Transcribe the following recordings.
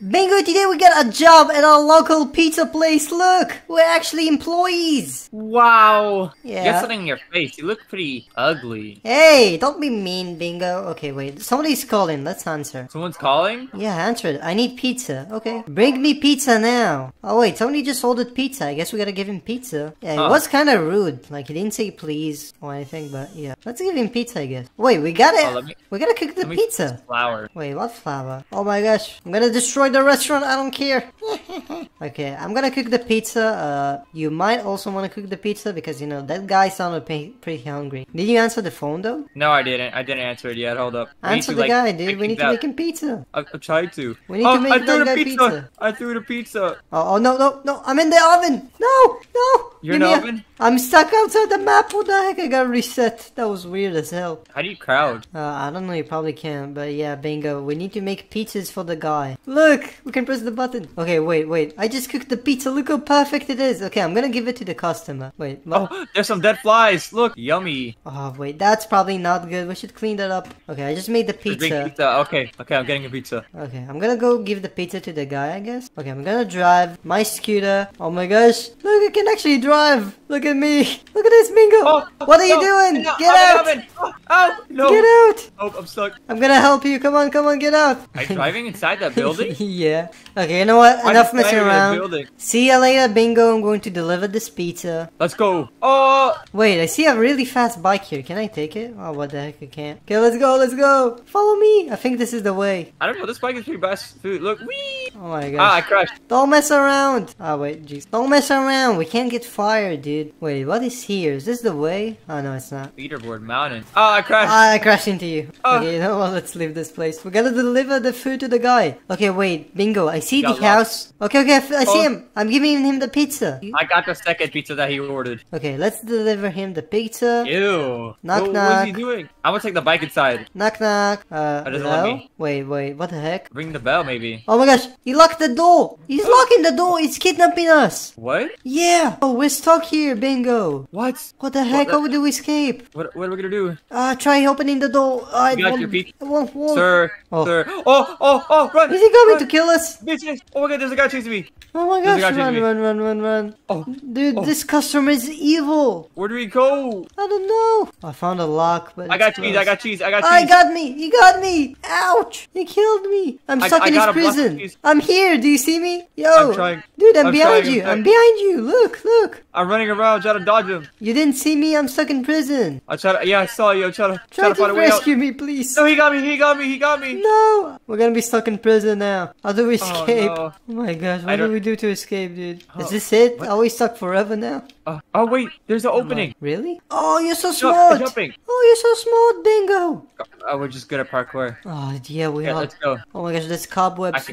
Bingo, today we got a job at our local pizza place. Look, we're actually employees. Wow. Yeah. You got something in your face. You look pretty ugly. Hey, don't be mean, Bingo. Okay, wait. Somebody's calling. Let's answer. Someone's calling? Yeah, answer it. I need pizza. Okay. Bring me pizza now. Oh, wait. Somebody just ordered pizza. I guess we gotta give him pizza. Yeah, it Huh. was kind of rude. Like, he didn't say please or anything, but yeah. Let's give him pizza, I guess. Wait, we gotta... Oh, me- we gotta cook the pizza. Flour. Wait, what flour? Oh my gosh. I'm gonna destroy the restaurant. I don't care. okay, I'm gonna cook the pizza. Uh, you might also want to cook the pizza because, you know, that guy sounded pretty hungry. Did you answer the phone though? No, I didn't. I didn't answer it yet. Hold up. We Answer to, the like, guy, dude. We need things to make him pizza. I, I tried to. We need oh, to make I threw the pizza. pizza. I threw the pizza. Oh, oh, no, no, no. I'm in the oven. No, no. You're in the oven? I'm stuck outside the map. What the heck? I got reset. That was weird as hell. How do you crowd? Uh, I don't know, you probably can, but yeah, bingo. We need to make pizzas for the guy. Look, we can press the button. Okay, wait, wait. I just cooked the pizza. Look how perfect it is. Okay, I'm gonna give it to the customer. Wait, what? Oh, there's some dead flies. Look, yummy. Oh, wait, that's probably not good. We should clean that up. Okay, I just made the pizza. pizza. Okay, okay, I'm getting a pizza. Okay, I'm gonna go give the pizza to the guy, I guess. Okay, I'm gonna drive my scooter. Oh my gosh, look, I can actually drive. Look at me. Look at this, Bingo. Oh, what are you doing? no, Get I'm out. the oven. Oh, oh, no. Get out. Oh, I'm stuck. I'm gonna help you. Come on, come on, get out. Are you driving inside that building? yeah. Okay, you know what? Why Enough are you messing driving in that around. building? See ya later, Bingo. I'm going to deliver this pizza. Let's go. Oh, Wait, I see a really fast bike here. Can I take it? Oh, what the heck? I can't. Okay, let's go, let's go. Follow me. I think this is the way. I don't know. This bike is pretty fast food. Look, wee. Oh my god. Ah, I crashed. Don't mess around. Oh, wait, jeez. Don't mess around. We can't get fired, dude. Wait, what is here? Is this the way? Oh, no, it's not. Leaderboard mountain. Ah, I crashed. Ah, I crashed into you. Oh. Okay, you know what? Let's leave this place. We gotta deliver the food to the guy. Okay, wait, Bingo. I see the lost. house. Okay, okay, I see Oh. him. I'm giving him the pizza. I got the second pizza that he ordered. Okay, let's deliver him the pizza. Ew. Knock, what, knock. What is he doing? I'm gonna take the bike inside. Knock knock. Uh, Oh, hello? Wait, wait, what the heck? Ring the bell, maybe. Oh my gosh, he locked the door. He's locking the door. He's kidnapping us. What? Yeah. Oh, we're stuck here, Bingo. What? What the heck? the- How do we escape? What? What are we gonna do, Uh, try opening the door. I You got your it won't sir? Oh. Sir? Oh! Oh! Oh! Run! Is he coming run. to kill us? Bitches! Oh my God! There's a guy chasing me. Oh my gosh, run, run, run, run, run. Oh! Dude, Oh. this customer is evil. Where do we go? I don't know. I found a lock, but I got cheese. I got cheese. I got cheese. I got me! He got me! Ouch! He killed me! I'm I- stuck I in his got a block of prison! I'm here! Do you see me? Yo! I'm trying. Dude, I'm, I'm behind trying, you! I'm I'm behind you! Look, look! I'm running around trying to dodge him. You didn't see me? I'm stuck in prison! I try to. Yeah, I saw you. I'm trying to. Try Trying to to find a way out. rescue me, please! No, he got me. He got me. He got me. No! We're gonna be stuck in prison now. How do we escape? no. Oh my gosh, what do we do to escape, dude? Is Oh, this it? what? Are we stuck forever now? Uh, oh wait, there's an opening. Really? Oh, you're so Jump- smart! jumping. Oh, you're so smart, Bingo! Oh, we're just good at parkour. Oh, yeah, we Yeah, are. let's go. Oh my gosh, there's cobwebs. I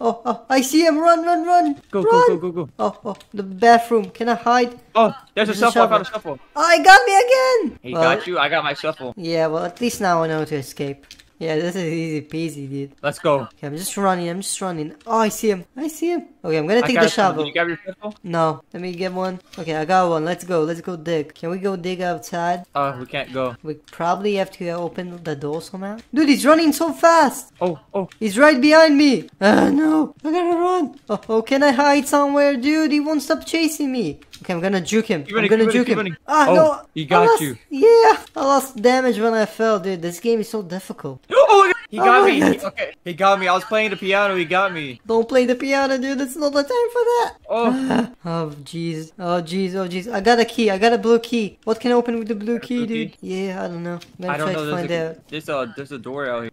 Oh, oh, I see him! Run, run, run! Go, run! go, go, go, go. Oh, oh, the bathroom. Can I hide? Oh, there's a There's a shuffle. I found a shuffle. Oh, he got me again! He Well, got you. I got my shuffle. Yeah, well, at least now I know to escape. Yeah, this is easy peasy, dude. Let's go. Okay, I'm just running. I'm just running. Oh, I see him. I see him. Okay, I'm gonna take the shovel. Did you grab your shuffle? No, let me get one. Okay, I got one. Let's go. Let's go dig. Can we go dig outside? Oh, we can't go. We probably have to open the door somehow. Dude, he's running so fast. Oh, oh. He's right behind me. Ah, no. I gotta run. Oh, oh, can I hide somewhere? Dude, he won't stop chasing me. Okay, I'm gonna juke him. I'm gonna keep juke him. running. Ah, Oh, no. he got lost- you. Yeah, I lost damage when I fell, dude. This game is so difficult. Oh my god. He Oh got my me. He- okay, he got me. I was playing the piano. He got me. Don't play the piano, dude. It's not the time for that. Oh, Oh, jeez. Oh, jeez. Oh, jeez. I got a key. I got a blue key. What can I open with the blue key, blue dude? key? Yeah, I don't know. Gonna I don't try know. to find There's out. there's a there's a door out here.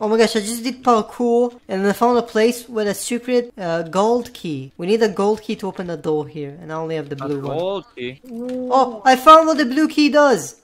Oh my gosh, I just did parkour and I found a place with a secret uh, gold key. We need a gold key to open the door here, and I only have the A blue one. gold key. Oh, I found what the blue key does.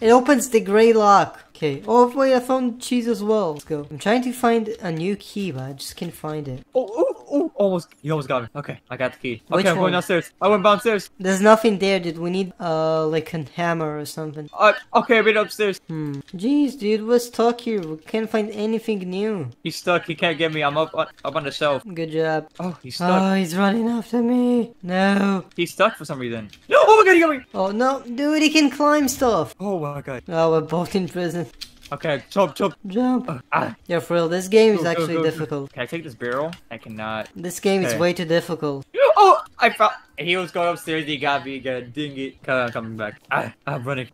It opens the gray lock. Okay. Oh wait, I found cheese as well. Let's go. I'm trying to find a new key, but I just can't find it. Oh, oh, oh, almost. You almost got it. Okay, I got the key. Okay, Which I'm one? going downstairs. I went downstairs. There's nothing there, dude. We need uh like a hammer or something. Uh, okay, I made it upstairs. Hmm. Jeez, dude, we're stuck here. We can't find anything new. He's stuck. He can't get me. I'm up on, up on the shelf. Good job. Oh, he's stuck. Oh, he's running after me. No. he's stuck for some reason. No! Oh my god, he got me! Oh no, dude, he can climb stuff. Oh my god. Oh, we're both in prison. Okay, jump, jump. Jump. Ah, Yeah, for real, this game is Go, actually go, go. difficult. can I take this barrel? I cannot. This game is way too difficult. Oh, I found. He was going upstairs. He got me again. Ding it. Come on, coming back. I, I'm running.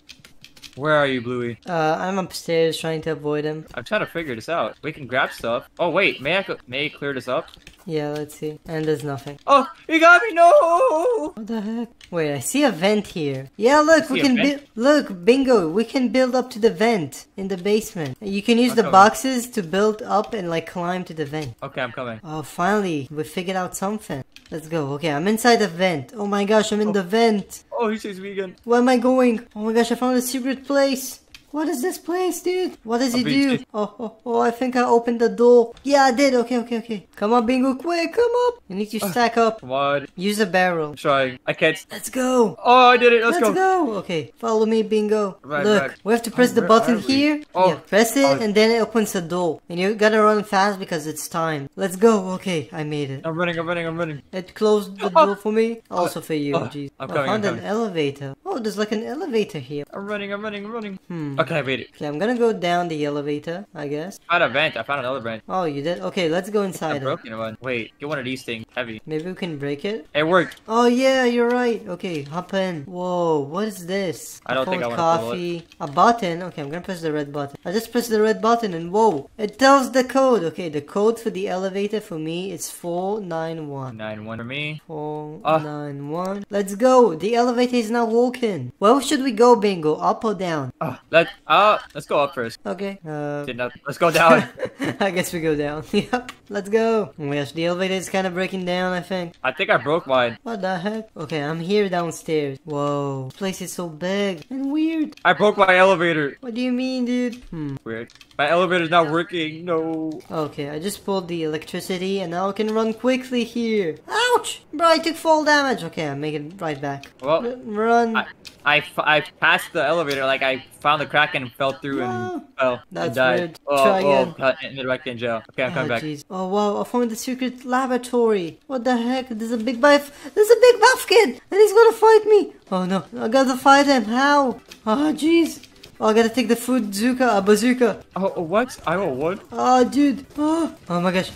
Where are you, Bluey? Uh, I'm upstairs trying to avoid him. I'm trying to figure this out. We can grab stuff. Oh wait, may I may I clear this up? Yeah, let's see. And there's nothing. Oh, he got me! No! What the heck? Wait, I see a vent here. Yeah, look, we can build. Look, bingo, we can build up to the vent in the basement. You can use I'm the coming. boxes to build up and like climb to the vent. Okay, I'm coming. Oh, finally, we figured out something. Let's go. Okay, I'm inside the vent. Oh my gosh, I'm in Oh. the vent. Oh, he says vegan. Where am I going? Oh my gosh, I found a secret place. What is this place, dude? What does he do? Oh, oh, oh, I think I opened the door. Yeah, I did. Okay, okay, okay. Come on, Bingo, quick, come up. You need to Uh. stack up. Come on. Use a barrel. I'm trying. I can't. Let's go. Oh, I did it. Let's, go. Let's go. go. Okay, follow me, Bingo. Right, Look, right. we have to press Oh, the button here. Oh. Yeah, press it, Oh. and then it opens the door. And you gotta run fast because it's time. Let's go. Okay, I made it. I'm running. I'm running. I'm running. It closed the Oh. door for me. Also for you. Oh, Jeez. I'm I found I'm an elevator. Oh, there's like an elevator here. I'm running. I'm running. I'm running. Hmm. Okay, I made it. Okay, I'm gonna go down the elevator, I guess. I found a vent. I found another vent. Oh, you did? Okay, let's go inside it. broken one. Wait, get one of these things. Heavy. Maybe we can break it? It worked. Oh, yeah, you're right. Okay, hop in. Whoa, what is this? I don't think I pull coffee. A button. Okay, I'm gonna press the red button. I just pressed the red button and whoa, it tells the code. Okay, the code for the elevator for me is 491. Nine one for me. Ah. 491. Let's go. The elevator is now working. Where should we go, Bingo? Up or down? Ah, oh, let uh, let's go up first. Okay. Uh. Let's go down. I guess we go down. yep. Let's go. Oh my gosh, the elevator is kind of breaking down, I think. I think I broke mine. What the heck? Okay, I'm here downstairs. Whoa. This place is so big and weird. I broke my elevator. What do you mean, dude? Hmm. Weird. My elevator's not working. No. Okay, I just pulled the electricity and now I can run quickly here. Ouch! Bro, I took fall damage. Okay, I'm making right back. Well, R- run. I, I, f- I passed the elevator. Like I found the crack and fell through No. and fell That's and died. weird. Oh, Try oh, again. Got- ended back in jail. Okay, I'm coming Oh, back. jeez. Oh wow, I found the secret laboratory. What the heck? There's a big buff. There's a big buff kid, and he's gonna fight me. Oh no, I gotta fight him. How? Oh jeez. Oh, I gotta take the food zuka, uh, bazooka. Oh, what? I will what? Oh, dude. Oh, oh my gosh.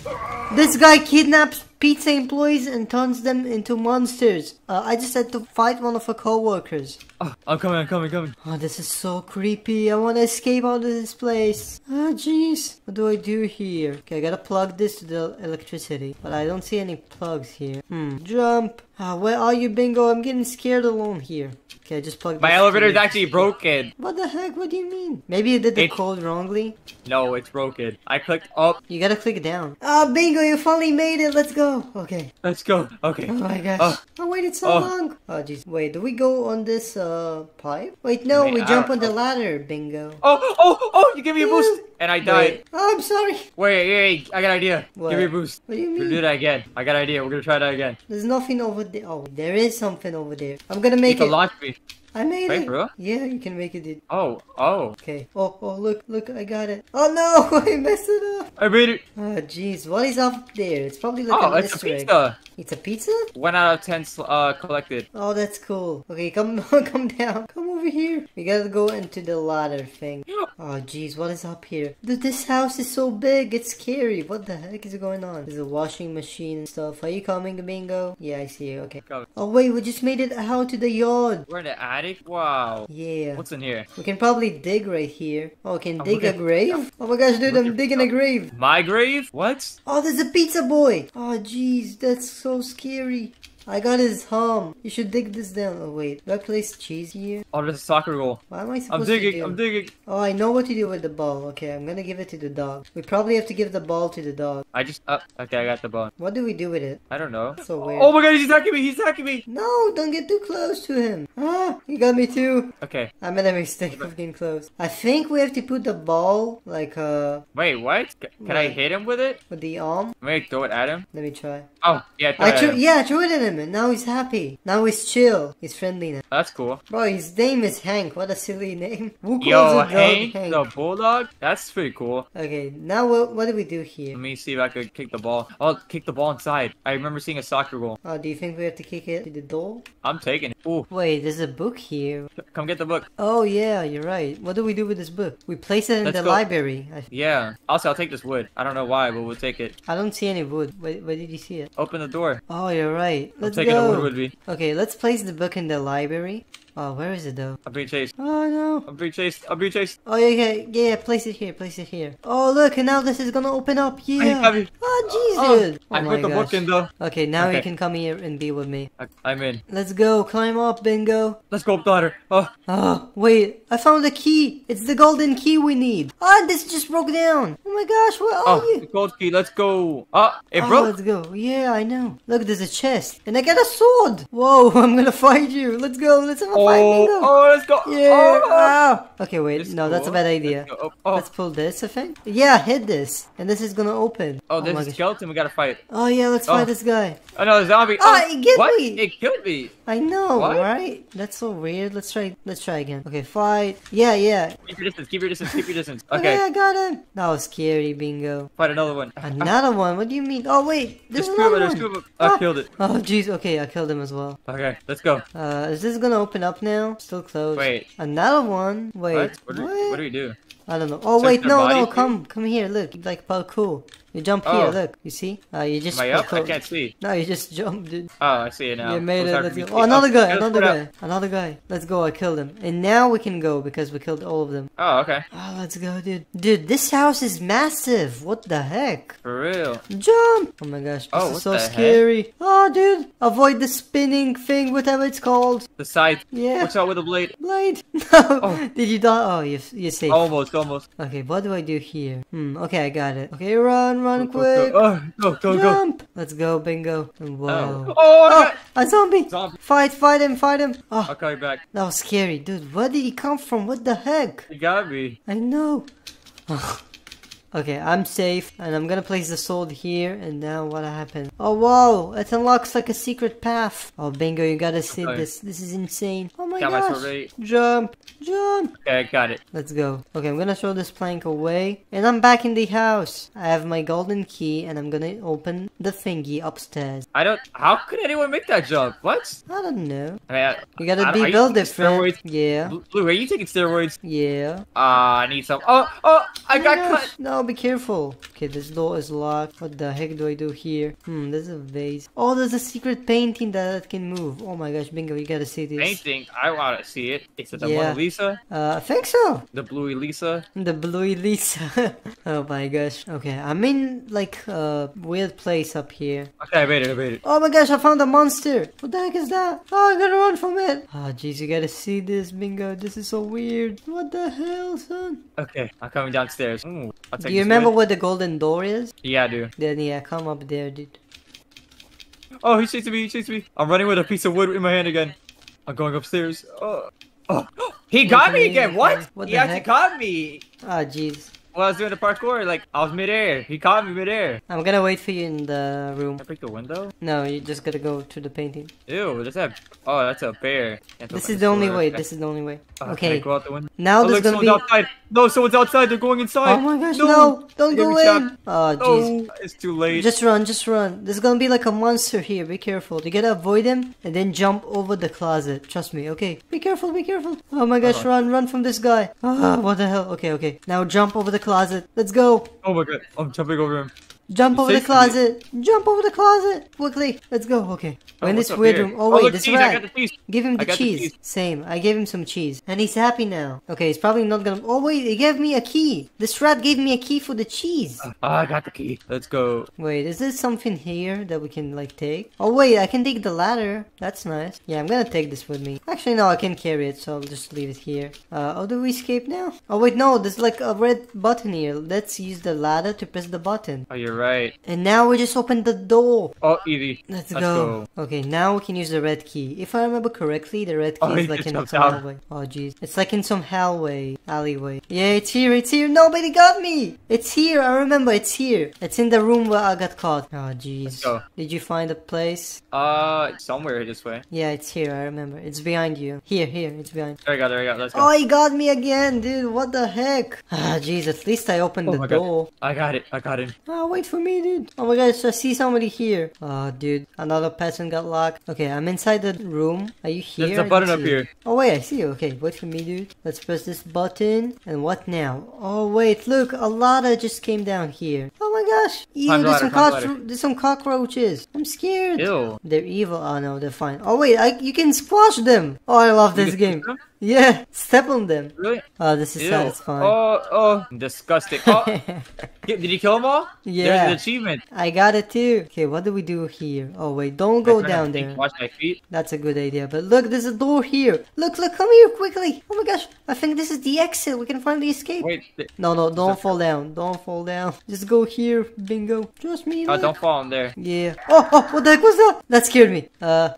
This guy kidnaps pizza employees and turns them into monsters. Uh, I just had to fight one of her co-workers. Oh, I'm coming. I'm coming. Coming. Oh, this is so creepy. I want to escape out of this place. Oh, jeez. What do I do here? Okay, I gotta plug this to the electricity. But I don't see any plugs here. Hmm. Jump. Ah, where are you, Bingo? I'm getting scared alone here. Okay, I just plugged My elevator is actually broken. What the heck? What do you mean? Maybe you did the It- code wrongly. No, it's broken. I clicked up. You gotta click down. Ah, Bingo, you finally made it. Let's go. Okay. Let's go. Okay. Oh my gosh. Oh. I waited so Oh. long. Oh jeez. Wait, do we go on this uh pipe? Wait, no, Man, we I jump on the ladder, bingo. Oh, oh, oh! You give me a boost, and I died. Wait. Oh, I'm sorry. Wait, wait! I got an idea. What? Give me a boost. What do you mean? Gonna do that again. I got an idea. We're gonna try that again. There's nothing over there. Oh, there is something over there. I'm gonna You make can it. launch me. I made Wait, it. bro. Yeah, you can make it, dude. Oh, oh! Okay. Oh, oh, look, look, I got it. Oh no, I messed it up. I made it. Oh, jeez, what is up there? It's probably like Oh, an it's a egg. pizza. It's a pizza? One out of ten uh collected. Oh, that's cool. Okay, come, come down. Come over here. We gotta go into the ladder thing. Oh, jeez, what is up here? Dude, this house is so big. It's scary. What the heck is going on? There's a washing machine and stuff. Are you coming, Bingo? Yeah, I see you. Okay. Go. Oh, wait, we just made it out to the yard. We're in the attic. Wow. Yeah. What's in here? We can probably dig right here. Oh, we can dig a grave? Oh my gosh, dude, I'm digging a grave. My grave? What? Oh, there's a pizza boy. Oh, jeez, that's so scary. I got his hum. You should dig this down. Oh, wait. Do I place cheese here? Oh, there's a soccer goal. What am I I'm supposed to digging. do? I'm digging. Oh, I know what to do with the ball. Okay, I'm gonna give it to the dog. We probably have to give the ball to the dog. I just. Uh, okay, I got the bone. What do we do with it? I don't know. So weird. Oh my god, he's attacking me. He's attacking me. No, don't get too close to him. Ah, he got me too. Okay. I made a mistake of getting close. I think we have to put the ball, like, uh, Wait, what? C- Can I hit him with it? with the arm. Maybe throw it at him? Let me try. Oh, yeah, throw I it at threw, him. yeah, I threw it at him. And now he's happy. Now he's chill. He's friendly now. That's cool. Bro, his name is Hank. What a silly name. Who calls Yo, Hank, Hank? the bulldog. That's pretty cool. Okay, now what, what do we do here? Let me see if I could kick the ball. Oh, kick the ball inside. I remember seeing a soccer goal. Oh, do you think we have to kick it to the door? I'm taking it. Ooh, Wait, there's a book here. come get the book. Oh yeah, you're right. What do we do with this book? We place it in Let's the go. library. Yeah. Also, I'll take this wood. I don't know why, but we'll take it. I don't see any wood. Where, where did you see it? Open the door. Oh, you're right. Let's I'm taking a wood go. Okay, let's place the book in the library. Oh, where is it though? I'm being chased. Oh no. I'm being chased. I'm being chased. Oh yeah, yeah, yeah. Place it here. Place it here. Oh look, and now this is gonna open up. Yeah. Abby. Oh Jesus. Oh. Oh I put the book in though. Okay, now you can come here and be with me. I, I'm in. Let's go. Climb up, Bingo. Let's go up the ladder. Oh, Oh, wait. I found the key. It's the golden key we need. Ah, this just broke down. Oh my gosh, where are oh, you? the gold key. Let's go. Oh, it oh, broke. let's go. Yeah, I know. Look, there's a chest. And I got a sword. Whoa, I'm gonna fight you. Let's go. Let's have a fight, Oh, Bingo. oh, let's go. Yeah. Oh, Ah. Okay, wait. It's no, that's a bad idea. Let's. Oh, Let's pull this, I think. Yeah, hit this. And this is gonna open. oh, there's my a skeleton. We gotta fight. Oh, yeah, let's fight Oh. this guy. Oh no, the zombie. Oh, it killed what? me. It killed me. I know, What? right? That's so weird. Let's try. Let's try again. Okay, fight. Yeah, yeah. Keep your distance. Keep your distance. Keep your distance. Okay, Okay, I got him. That was scary, bingo. fight another one. Another one? What do you mean? Oh wait, there's There's another them. There's one. two of them. I Ah. killed it. Oh jeez, okay, I killed him as well. Okay, let's go. Uh, is this gonna open up now? Still closed. Wait. Another one? Wait. What? What do, what do we do? I don't know. Oh wait, no, no, come, come here. Look, like parkour. You jump here. Oh. Look, you see? Uh, you just. Am I up? I can't see. No, you just jump, dude. Oh, I see it now. You made it. Let's go. Oh, another guy, another guy, another guy. Let's go. I killed him, and now we can go because we killed all of them. Oh, okay. Oh, let's go, dude. Dude, this house is massive. What the heck? For real. Jump! Oh my gosh, this Oh, is so the heck? scary. Oh, dude, avoid the spinning thing, whatever it's called. The side. Yeah. Watch out with the blade. Blade. No. Oh. Did you die? Oh, you're, you're safe. Almost, almost. Okay, what do I do here? Hmm. Okay, I got it. Okay, run, run Go, quick. Go, go, oh, go, go. go. Let's go, bingo. Whoa. Oh, oh, Oh, a zombie. Zombie. Fight, fight him, fight him. Oh, I'll call you back. that was scary, dude. Where did he come from? What the heck? He got me. I know. Ah. Okay, I'm safe, and I'm gonna place the sword here. And now what happened? Oh whoa! It unlocks like a secret path. Oh bingo! You gotta see Okay. this. This is insane. Oh my Got my gosh! ready. Jump! Jump! Okay, I got it. Let's go. Okay, I'm gonna throw this plank away, and I'm back in the house. I have my golden key, and I'm gonna open the thingy upstairs. I don't. How could anyone make that jump? What? I don't know. I mean, I, You gotta I- be built different. steroids? Yeah. Blue, are you taking steroids? Yeah. Ah, I need some. Oh, oh, I Oh got gosh, cut. No, be careful. Okay, this door is locked. What the heck do I do here? Hmm, there's a vase. Oh, there's a secret painting that can move. Oh my gosh, Bingo, you gotta see this. Painting. I want to see it. Is it the Yeah. Mona Lisa? Uh, I think so. The Bluey Lisa? The Bluey Lisa. oh my gosh. Okay, I'm in like a weird place up here. Okay, I made it. I made it. Oh my gosh, I found a monster. What the heck is that? Oh, I gotta run from it. Oh jeez, you gotta see this, Bingo. This is so weird. What the hell, son? Okay, I'm coming downstairs. Ooh, I'll take Do you remember where the golden door is? Yeah, I do. Then yeah, come up there, dude. Oh, he's chasing me. He's chasing me. I'm running with a piece of wood in my hand again. I'm going upstairs. Oh, oh. he got me again. What? What he actually heck? caught me. Ah jeez. While I was doing the parkour, like I was midair. He caught me midair. I'm gonna wait for you in the room. Can I break the window? No, you just gotta go to the painting. Ew, that's a. Oh, that's a bear. This is the only door. way. This is the only way. Uh, Okay. go out the window. Now oh, there's look, gonna be. outside. No, someone's outside. They're going inside. Oh my gosh! No! Don't go in. shot. Oh jeez. Oh, it's too late. Just run, just run. There's gonna be like a monster here. Be careful. You gotta avoid him and then jump over the closet. Trust me. Okay. Be careful. Be careful. Oh my gosh! Uh-huh. Run, run from this guy. Ah, what the hell? Okay, okay. Now jump over the closet. Let's go. Oh my god, I'm jumping over him. Jump over the closet. Jump over the closet quickly. Let's go. Okay. Oh, We're in this weird here? room. Oh wait, look, this cheese, I rat. got the cheese. Give him the got the cheese. cheese. Same. I gave him some cheese. And he's happy now. Okay, he's probably not gonna. Oh, wait, he gave me a key. This rat gave me a key for the cheese. Ah, I got the key. Let's go. Wait, is there something here that we can, like, take? Oh, wait, I can take the ladder. That's nice. Yeah, I'm gonna take this with me. Actually, no, I can carry it, so I'll just leave it here. Uh, oh, do we escape now? Oh, wait, no, there's like a red button here. Let's use the ladder to press the button. Oh, you're right. And now we just opened the door. Oh, easy. Let's, Let's go. Okay, now we can use the red key. If I remember correctly, the red key Oh, is like in out. hallway. Oh jeez. It's like in some hallway, alleyway. Yeah, it's here, it's here. Nobody got me! It's here, I remember, it's here. It's in the room where I got caught. Oh jeez. Go. Did you find a place? Uh, somewhere this way. Yeah, it's here, I remember. It's behind you. Here, here, it's behind. There we go. There we go. Let's go. Oh, he got me again, dude. What the heck? Ah, jeez, at least I opened Oh the my God. door. I got it. I got it. Oh, wait for me, dude. Oh my gosh, I see somebody here. Oh, dude, another person got locked. Okay, I'm inside the room. Are you here? There's a button up here. Oh, wait, I see you. Okay, wait for me, dude. Let's press this button. And what now? Oh, wait, look, a ladder just came down here. Oh my gosh. Ew, there's, ladder, some cockro- there's some cockroaches. I'm scared. Ew. They're evil. Oh no, they're fine. Oh wait, I, you can squash them. Oh, I love this game. Yeah, step on them. Really? Oh, this is Ew. satisfying. Oh, oh, disgusting. Oh, did you kill them all? Yeah. There's an achievement. I got it too. Okay, what do we do here? Oh wait, don't go down there. Watch my feet. That's a good idea. But look, there's a door here. Look, look, come here quickly. Oh my gosh, I think this is the exit. We can finally escape. Wait. No, no, don't fall down. Don't fall down. Just go here. Bingo. Trust me. Oh, look. don't fall in there. Yeah. Oh, oh, what the heck was that? That scared me. Uh.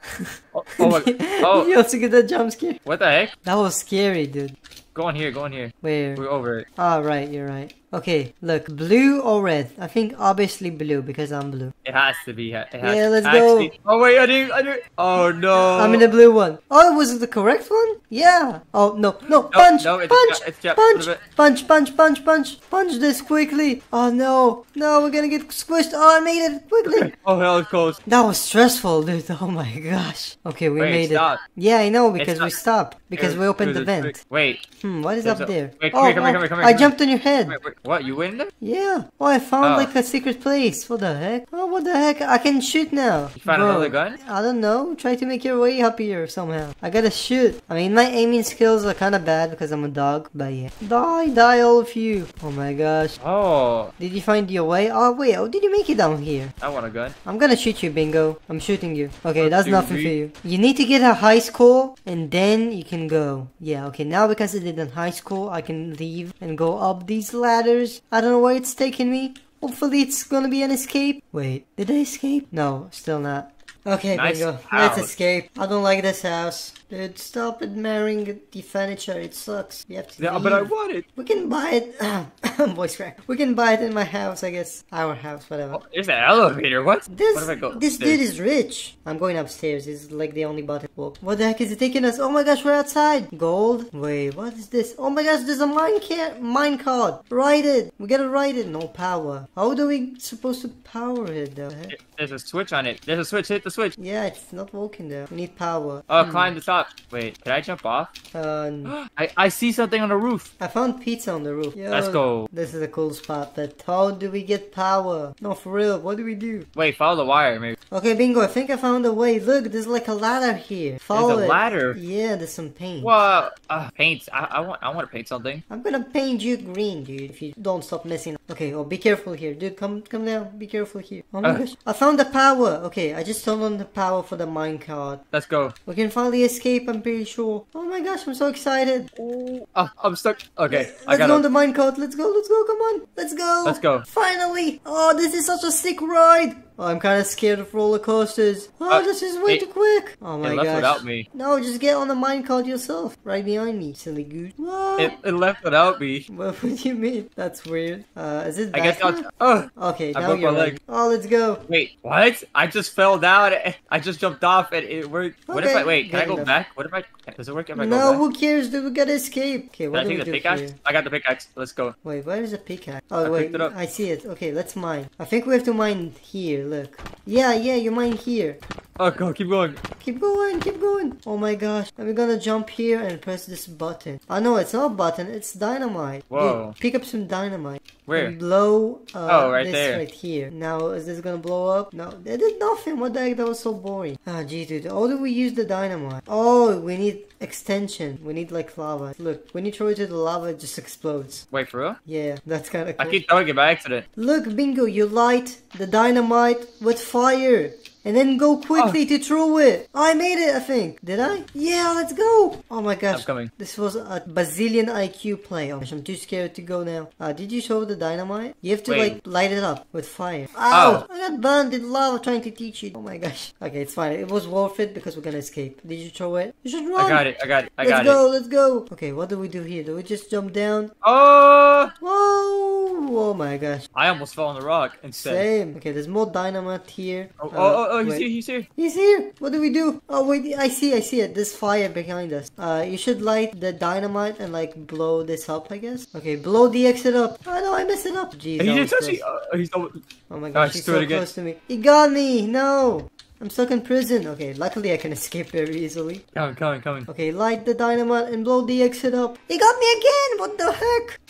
Oh, oh, my, Did oh, you also get that jump scare? what the heck? That was scary, dude. Go in here. Go in here. Where? We're over it. Ah, right, you're right. Okay, look, blue or red? I think obviously blue because I'm blue. It has to be. It has Yeah, let's actually- go. Oh wait, I didn't. I didn't. Oh no. I'm in the blue one. Oh, was it the correct one? Yeah. Oh no, no, punch, no, punch, it's ja- punch, punch, punch, punch, punch, punch this quickly. Oh no, no, we're gonna get squished. Oh, I made it quickly. Oh hell, it's close. That was stressful, dude. Oh my gosh. Okay, we Wait, made stop. it. Yeah, I know because we stopped because we opened the vent. Wait, Hmm, what is There's up a- there? wait, oh, come here, come here, oh, come here, come here, I jumped on your head. wait, wait, what? You win there? Yeah. Oh, I found Oh. like a secret place. What the heck? Oh, what the heck? I can shoot now. You found Bro, another gun? I don't know. Try to make your way up here somehow. I gotta shoot. I mean, my aiming skills are kind of bad because I'm a dog. But yeah. Die, die, all of you. Oh my gosh. Oh, Did you find your way? Oh, wait. Oh, did you make it down here? I want a gun. I'm gonna shoot you, Bingo. I'm shooting you. Okay, that's nothing for you. You need to get a high score and then you can go. Yeah, okay, now because I did a high score, I can leave and go up these ladders. I don't know where it's taking me. Hopefully it's gonna be an escape. Wait, did I escape? No, still not. Okay, Nice Bingo, let's escape. I don't like this house. Dude, stop admiring the furniture. It sucks. We have to Yeah, leave. but I want it. We can buy it. Voice crack. We can buy it in my house, I guess. Our house, whatever. Oh, there's an elevator. What? This what if I go? this upstairs? dude is rich. I'm going upstairs. It's like the only button. Whoa. What the heck is it taking us? Oh my gosh, we're outside. Gold. Wait, what is this? Oh my gosh, there's a mine ca- mine card. Write it. We gotta ride it. No power. How do we supposed to power it though? There's a switch on it. There's a switch. Hit the switch. Yeah, it's not working though. We need power. Oh, Hmm. climb the top. Wait, can I jump off? I n- I I see something on the roof. I found pizza on the roof. Yo, Let's go. This is a cool spot, but how do we get power? No, for real. What do we do? Wait, follow the wire, maybe. Okay, bingo. I think I found a way. Look, there's like a ladder here. Follow There's a it. ladder. Yeah, there's some paint. Well, uh, paint. I, I want I want to paint something. I'm gonna paint you green, dude, if you don't stop messing. Okay, oh, be careful here, dude. Come, come down. Be careful here. Oh my Uh. gosh, I found the power. Okay, I just turned on the power for the minecart. Let's go. We can finally escape. I'm pretty sure. Oh my gosh, I'm so excited. Oh, ah, I'm stuck. Okay, I Let's got go on the minecart. Let's go. Let's go. Come on. Let's go. Let's go. Finally. Oh, this is such a sick ride. Oh, I'm kind of scared of roller coasters. Oh, Uh, this is way it- too quick. Oh my It left gosh. without me. No, just get on the minecart yourself. Right behind me, silly goose. What? It, it left without me. What, what do you mean? That's weird. Uh, is it I guess I'll. Oh, Okay, I now you're my right. leg. Oh, let's go. wait, what? I just fell down. I just jumped off and it worked. What if I wait? Can I go enough. back? What if I? Does it work if I No, go back? No, who cares, dude? We gotta escape. Okay, what I do we take the do pickaxe? I got the pickaxe. Let's go. Wait, where is the pickaxe? Oh, I wait, picked it up. I see it. Okay, let's mine. I think we have to mine here, look. Yeah, yeah, you mine here. Oh, go. Keep going. Keep going, keep going. Oh my gosh. We're gonna jump here and press this button. Oh no, it's not a button, it's dynamite. Whoa. Dude, pick up some dynamite. Where? And blow uh, Oh, right this there. right here. Now, is this gonna blow up? No, it did nothing. What the heck? That was so boring. Ah, gee, dude. How do we use the dynamite? Oh, we need extension. We need like lava. Look, when you throw it to the lava, it just explodes. Wait for real? Yeah, that's kind of I keep throwing it by accident. Look, Bingo, you light the dynamite with fire. And then go quickly to throw it. Oh, I made it, I think. Did I? Yeah, let's go. Oh my gosh. I'm coming. This was a bazillion IQ play. Oh, gosh, I'm too scared to go now. Uh, did you show the dynamite? You have to Wait. like light it up with fire. Oh. I got burned in lava trying to teach you. Oh my gosh. Okay, it's fine. It was worth it because we're gonna escape. Did you throw it? You should run. I got it. I got it. I let's got go, it. let's go. Okay, what do we do here? Do we just jump down? Oh! Whoa! Oh my gosh. I almost fell on the rock instead. Same. Okay, there's more dynamite here. Oh, Uh, oh, oh, oh, he's wait. here, he's here. He's here. What do we do? Oh wait, I see, I see it. There's fire behind us. Uh, you should light the dynamite and like blow this up, I guess. Okay, blow the exit up. Oh no, I messed it up. Jeez. He that didn't was touch me. Oh, he's oh, Oh my Ah, gosh, just he's so again. close to me. He got me. No, I'm stuck in prison. Okay, luckily I can escape very easily. coming, coming, coming. Okay, light the dynamite and blow the exit up. He got me again. What the heck?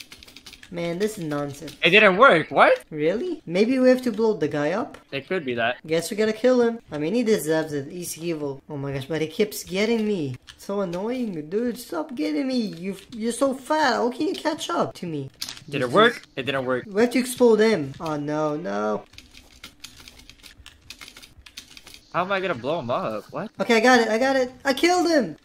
Man, this is nonsense. It didn't work. What? Really? Maybe we have to blow the guy up? It could be that. Guess we gotta kill him. I mean, he deserves it. He's evil. Oh my gosh, but he keeps getting me. So annoying, dude. Stop getting me. You, you're so fat. How can you catch up to me? Did it work? It didn't work. We have to explode him. Oh no, no. How am I gonna blow him up? What? Okay, I got it. I got it. I killed him.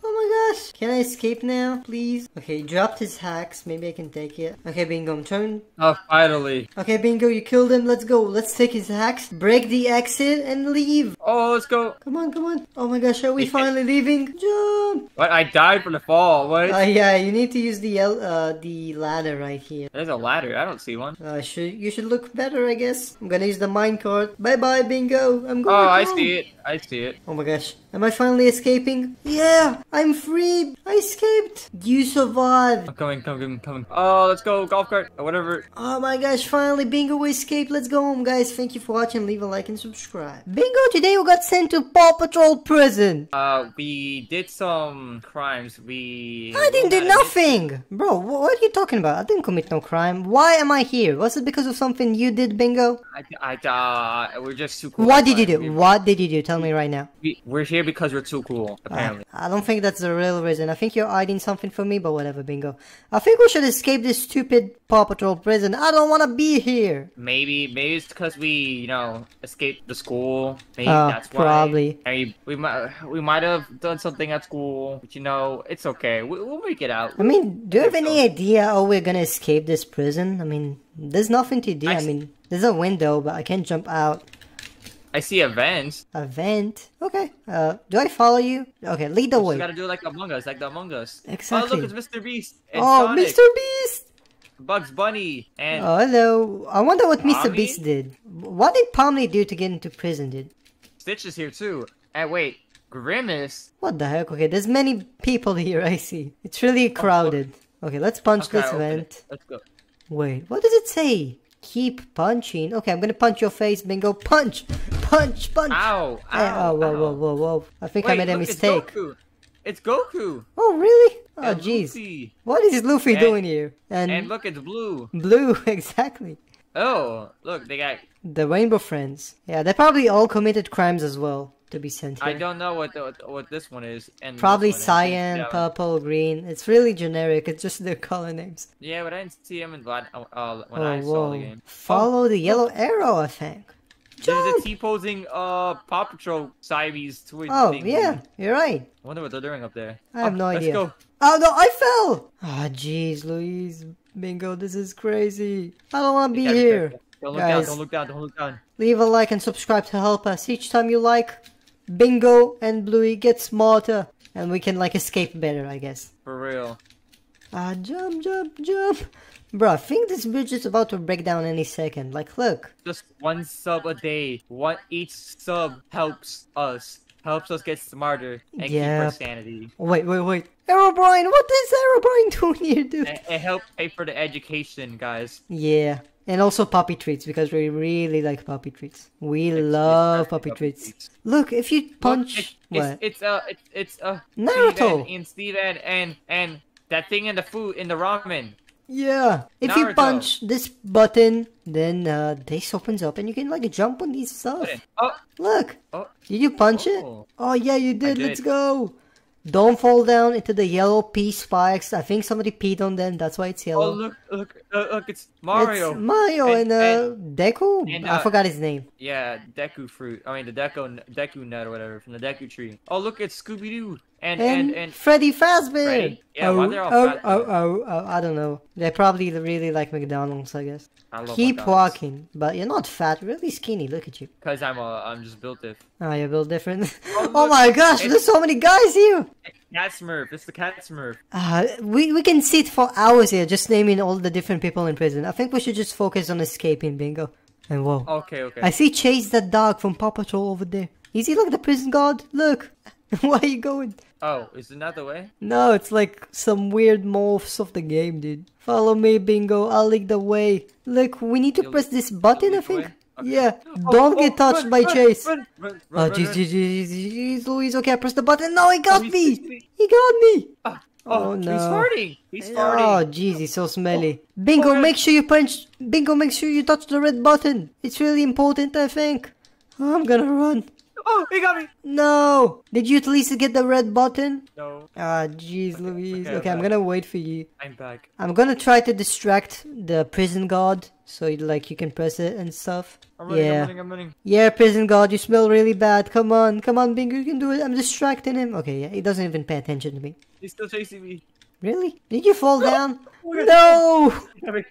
Can I escape now, please? Okay, he dropped his hacks. Maybe I can take it. Okay, Bingo, I'm turning. Oh, finally. Okay, Bingo, you killed him. Let's go. Let's take his hacks, break the exit, and leave. Oh, let's go. Come on, come on. Oh my gosh, are we finally leaving? Jump. What? I died from the fall. What? Uh, yeah, you need to use the uh the ladder right here. There's a ladder. I don't see one. Uh, should you should look better, I guess. I'm gonna use the minecart. Bye bye, Bingo. I'm going. Oh, I see it. I see it. Oh my gosh, am I finally escaping? Yeah, I'm free. I escaped. You survived. I'm coming, coming, coming. Oh, let's go. Golf cart or whatever. Oh my gosh, finally Bingo escaped. Let's go home, guys. Thank you for watching. Leave a like and subscribe. Bingo, today you got sent to Paw Patrol prison. Uh, we did some crimes. We. I didn't do we had a- nothing! Bro, what are you talking about? I didn't commit no crime. Why am I here? Was it because of something you did, Bingo? I, I, uh, we're just too cool. What did you do? we- What did you do? Tell me right now. We, we're here because we're too cool, Uh, apparently. I don't think that's the real reason. I think you're hiding something from me, but whatever, Bingo. I think we should escape this stupid Paw Patrol prison. I don't want to be here. Maybe, maybe it's because we, you know, escaped the school. Maybe Oh, that's why. probably. And we, we might, we might have done something at school, but you know, it's okay. We, we'll make it out. I mean, do you have any idea how we're gonna escape this prison? I mean, there's nothing to do. I mean, there's a window, but I can't jump out. I see a vent. A vent. Okay. Uh, do I follow you? Okay, lead the We way. gotta do like Among Us, like the Among Us. Exactly. Oh, look, it's Mr. Beast. And Oh, Sonic, Mr. Beast! Bugs Bunny, and Oh, hello. I wonder what Mr. Beast did. What did Pomni do to get into prison, dude? Stitch is here too. And wait, Grimace. What the heck? Okay, there's many people here, I see. It's really oh, crowded. Okay, let's punch Okay, this vent. Let's go. Wait, what does it say? Keep punching. Okay, I'm gonna punch your face, Bingo. Punch! Punch! Punch! Ow! Hey, Ow! oh, whoa, ow. whoa, whoa, whoa. I think I made a look, mistake. It's Goku. It's Goku. Oh, really? Oh, jeez. What is Luffy And- doing here? And, And look, it's blue. blue, exactly. Oh, look, they got. The Rainbow Friends. Yeah, they probably all committed crimes as well to be sent here. I don't know what the, what this one is. And Probably cyan, Yeah, purple, green. It's really generic. It's just their color names. Yeah, but I didn't see him in blood uh, uh, when oh, I saw the game. Follow the yellow arrow, I think. There's a Jump! T-posing uh Paw Patrol Siamese twin Oh, thing. yeah, you're right. I wonder what they're doing up there. I have Oh, no idea. let's go. Oh, no, I fell! Ah, jeez, Louise. Bingo, this is crazy. I don't want to be here. careful. Don't look down, Guys. don't look down, don't look down. Leave a like and subscribe to help us. Each time you like, Bingo and Bluey get smarter. And we can, like, escape better, I guess. For real. Ah, jump, jump, jump. Bro, I think this bridge is about to break down any second. Like, look. Just one sub a day. One each sub helps us. Helps us get smarter and keep our sanity. Wait, wait, wait. Herobrine, what is Herobrine doing here, dude? And it helps pay for the education, guys. Yeah. And also puppy treats, because we really like puppy treats. We love puppy treats. Look, if you Look, punch... it's, what? it's it's uh it's it's uh Naruto. Steven and Steven and and that thing in the food in the ramen. Yeah. If you punch this button, then uh, this opens up and you can like jump on these stuff. Oh Look. oh Did you punch it? Oh. Oh yeah, you did. Let's go. Don't fall down into the yellow pea spikes. I think somebody peed on them. That's why it's yellow. Oh yellow. look, look, uh, look! It's Mario. It's Mario and, And- uh, Deku. and, I uh, forgot his name. Yeah, Deku fruit. I mean the Deku Deku nut or whatever from the Deku tree. Oh look, it's Scooby Doo and And, and Freddy Fazbear. Freddy? Yeah, oh, all oh, fat, oh, oh, oh, I don't know. They probably really like McDonald's, I guess. I love Keep McDonald's. walking, but you're not fat. Really skinny. Look at you. Cause I'm uh, I'm just built it. Ah, you're built different. Oh, oh my gosh, it's- there's so many guys here. Cat Smurf. It's the Cat Smurf. Uh, we, we can sit for hours here just naming all the different people in prison. I think we should just focus on escaping, bingo. And whoa. Okay, okay. I see Chase that dog from Paw Patrol over there. Is he like the prison guard? Look. Where are you going? Oh, is another way? No, it's like some weird morphs of the game, dude. Follow me, bingo. I'll lead the way. Look, we need to You'll- press this button, I think. Okay. Yeah. Oh, Don't oh, get oh, touched run, by run, Chase. Run, run, Oh, run, jeez, run, jeez, jeez, jeez, jeez, Louise. Okay, I pressed the button. No, he got he's- me. He got me. Ah, ah, oh, Oh, he's no. farting. He's Oh, jeez, he's so smelly. Oh. Bingo, Oh, make sure you punch. Bingo, make sure you touch the red button. It's really important, I think. Oh, I'm gonna run. Oh, he got me. No! Did you at least get the red button? No, Ah, jeez, Louise. okay, Okay, I'm okay. gonna wait for you. I'm back. I'm gonna try to distract the prison guard so you, like you can press it and stuff. I'm running. yeah. I'm running. I'm running. Yeah, prison guard, you smell really bad. Come on, come on, Bingo, you can do it. I'm distracting him. Okay, yeah, he doesn't even pay attention to me. He's still chasing me. Really? Did you fall down? No! Got me.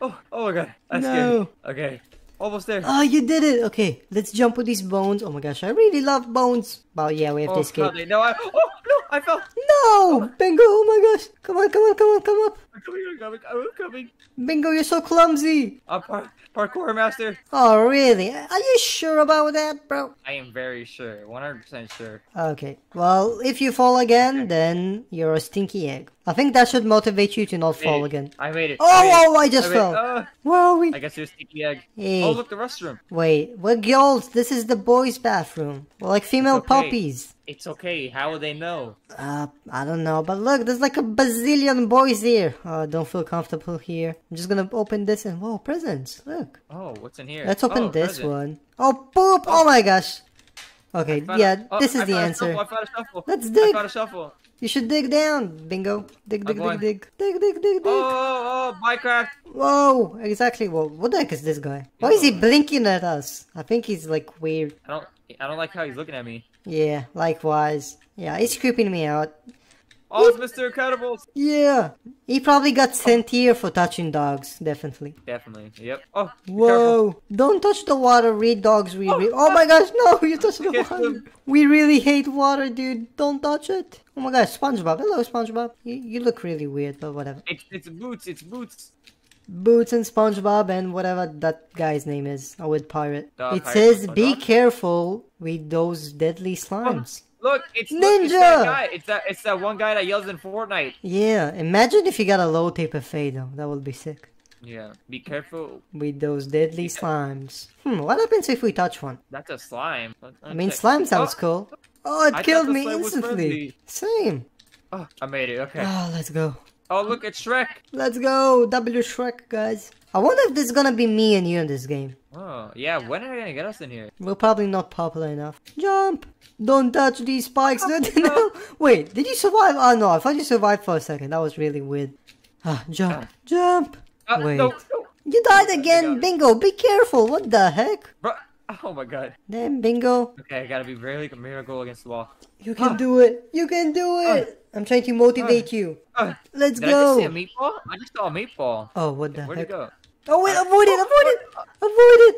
Oh, oh my god. That's No. scary. Okay. Almost there. Oh, you did it! Okay, let's jump with these bones. Oh my gosh, I really love bones. But yeah, we have to oh, escape. God, no, I, oh, no, I fell. No! Bingo, oh my gosh. Come on, come on, come on, come up. I'm coming, I'm coming, coming. Bingo, you're so clumsy. I'm par- parkour master. Oh, really? Are you sure about that, bro? I am very sure. 100% sure. Okay. Well, if you fall again, then you're a stinky egg. I think that should motivate you to not fall Hey, again. I made it. Oh, I, made it. oh, I just I fell. uh, Where are we? I guess you're a sticky egg. Hey. Oh, look, the restroom. Wait, we're girls. This is the boys' bathroom. We're like female okay. puppies. It's okay. How would they know? Uh, I don't know, but look, there's like a bazillion boys here. Oh, I don't feel comfortable here. I'm just gonna open this and whoa, presents. Look, Oh, what's in here? let's open oh, this present. one. Oh, poop! Oh my gosh. Okay, yeah, a- oh, this is I the answer. shuffle. Let's dig. You should dig down, bingo. Dig, dig, dig, dig, dig, dig, dig, dig. Oh, oh, oh, Minecraft. Whoa, exactly. What the heck is this guy? Why is he blinking at us? I think he's like weird. I don't, I don't like how he's looking at me. Yeah, likewise. Yeah, he's creeping me out. Oh, it's Mr. Incredible. Yeah, he probably got sent here for touching dogs, definitely. Definitely. Yep. Oh, be careful. Whoa! Don't touch the water, read dogs, we oh, read. Oh my gosh, no! You touched the water. We really hate water, dude. Don't touch it. Oh my gosh, SpongeBob. Hello, SpongeBob. You, you look really weird, but whatever. It's it's boots. It's boots. Boots and SpongeBob and whatever that guy's name is. Oh, with pirate. The it pirate says? "Be careful with those deadly slimes." Look, it's look, it's Ninja! that guy. It's that it's that one guy that yells in Fortnite. Yeah, imagine if you got a low taper fade though. That would be sick. Yeah. Be careful. With those deadly slimes. Hmm, what happens if we touch one? That's a slime. I mean, check. slime sounds oh, cool. Oh, it I killed me instantly. Same. Oh, I made it. Okay. Ah, let's go. Oh, look, it's Shrek. Let's go. W Shrek, guys. I wonder if this is gonna be me and you in this game. Oh, yeah. When are they gonna get us in here? We're probably not popular enough. Jump! Don't touch these spikes. No, no. no. Wait, did you survive? Oh no, I thought you survived for a second. That was really weird. Ah, jump, jump. Uh, Wait. No, no. You died again. Bingo. Be careful. What the heck? Bro. Oh my god. Then Bingo. Okay, I gotta be very like a miracle against the wall. You can do it. You can do it. I'm trying to motivate you. Let's did I just see a meatball? I just saw a meatball. Oh, what the Where'd it go? Oh wait, avoid it, avoid it, avoid it.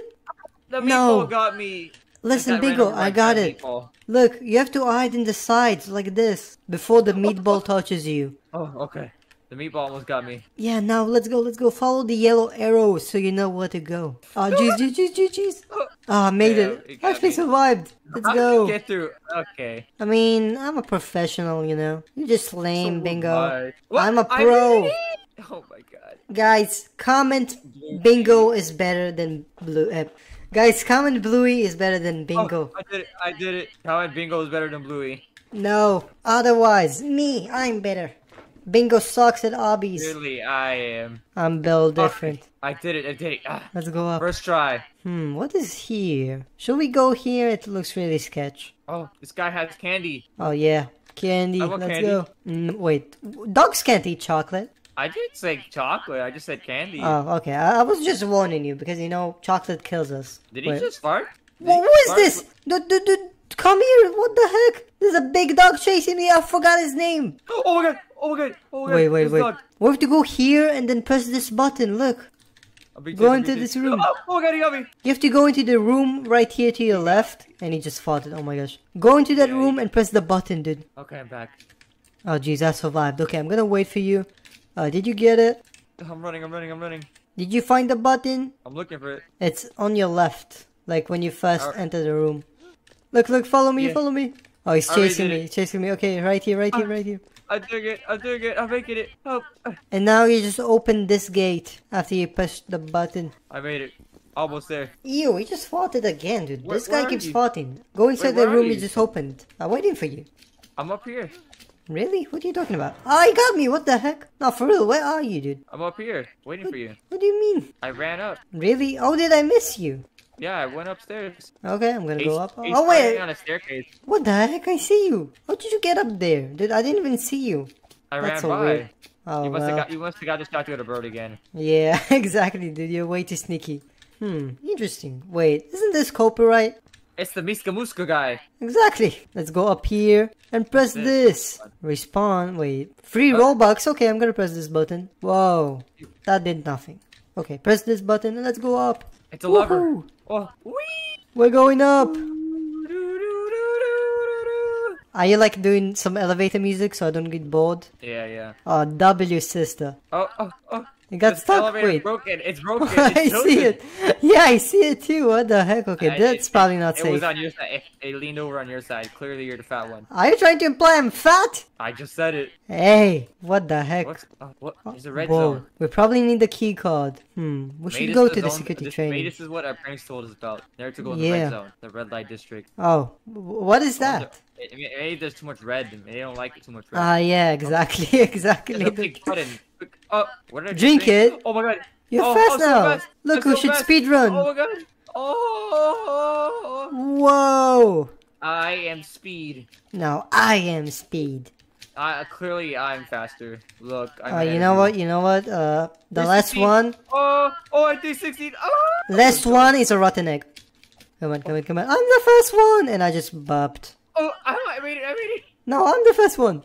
The No. meatball got me. Listen, Bingo, I got it. meatball. Look, you have to hide in the sides like this before the meatball touches you. Oh, okay. The meatball almost got me. Yeah, now let's go, let's go. Follow the yellow arrows so you know where to go. Oh, jeez, jeez, jeez, jeez, jeez. Ah, I made Yeah, it. got Actually me. survived. Let's How did go. you get through? Okay. I mean, I'm a professional, you know. You're just lame, So Bingo. I'm a pro. Oh my god. Guys, comment Bingo is better than Blue. Uh, guys, comment Bluey is better than Bingo. Oh, I did it. I did it. Comment Bingo is better than Bluey. No, otherwise, me, I'm better. Bingo sucks at obbies. Really, I am. I'm built different. I did it. I did it. Ah, Let's go up. first try. Hmm, what is here? Should we go here? It looks really sketch. Oh, this guy has candy. Oh yeah, Candy. Let's candy. go. Mm, wait, dogs can't eat chocolate. I didn't say chocolate. I just said candy. Oh, okay. I, I was just warning you because you know chocolate kills us. Did he just fart? Did Wha- he what is fart? this? Dude, dude, dude, come here! What the heck? There's a big dog chasing me. I forgot his name. Oh my god! Oh my god! Oh my god! Wait, wait, This wait. dog. We have to go here and then press this button. Look, Go into this room. Oh, oh my god! He got me. you have to go into the room right here to your left, and he just fought it. Oh my gosh! Go into that room and press the button, dude. Okay, I'm back. Oh jeez, I survived. Okay, I'm gonna wait for you. Uh, did you get it? I'm running. I'm running. I'm running. Did you find the button? I'm looking for it. It's on your left, like when you first Alright. enter the room. Look, look, follow me, Yeah. follow me. Oh, he's chasing me, chasing me. Okay, right here, right here, right here. I'm doing it. I'm doing it. I'm making it. Help! And now you just open this gate after you push the button. I made it. Almost there. Ew, he just fought it again, dude. Where- this guy keeps you? fighting. Go inside where the room you just opened. I'm waiting for you. I'm up here. Really? What are you talking about? Oh, he got me. What the heck? No, for real. Where are you, dude? I'm up here, waiting for you. What do you mean? I ran up. Really? Oh, did I miss you? Yeah, I went upstairs. Okay, I'm gonna go up. He's Oh, wait. on a staircase. What the heck? I see you. How did you get up there? Dude, I didn't even see you. I That's ran so by. weird. Oh, you must well. have got. You must have got distracted with a bird again. Yeah, exactly, dude. You're way too sneaky. Hmm, interesting. Wait, isn't this copyright? It's the Miska Muska guy. Exactly. Let's go up here and press This. this. Respawn. Wait. Free Uh. Robux. Okay, I'm gonna press this button. Whoa. That did nothing. Okay, press this button and let's go up. It's a lever. Oh! We're going up. Are you like doing some elevator music so I don't get bored? Yeah, yeah. Oh, W sister. Oh, oh, oh. You got This stuck. Wait. broken. It's broken. I see it. Yeah, I see it too. What the heck? Okay, Uh, that's it- probably it- not It safe. was on your side. It, it leaned over on your side. Clearly, you're the fat one. Are you trying to imply I'm fat? I just said it. Hey, what the heck? What's oh, what? There's a red Whoa, zone. we probably need the key card. Hmm, we should Maybe go to the zone- security this, training. This is what our pranks told us about. There to go in the Yeah. red zone, the red light district. Oh, what is that? I mean, Maybe there's too much red. They don't like it too much red. Ah, yeah, exactly, exactly. There's a big button. Oh, what did I Drink drink? it. Oh my god. You're oh, fast I'm so now. fast. Look, I'm we should fast. speed run. Oh my god. Oh, Whoa! I am speed. No, I am speed. I clearly I'm faster. Look. I'm Uh, you know what? You know what? Uh, the last one, Oh, oh, I did 16. Oh. last one is a rotten egg. Come on, come on, come on. I'm the first one, and I just burped. Oh, I, I made it. I made it. No, I'm the first one.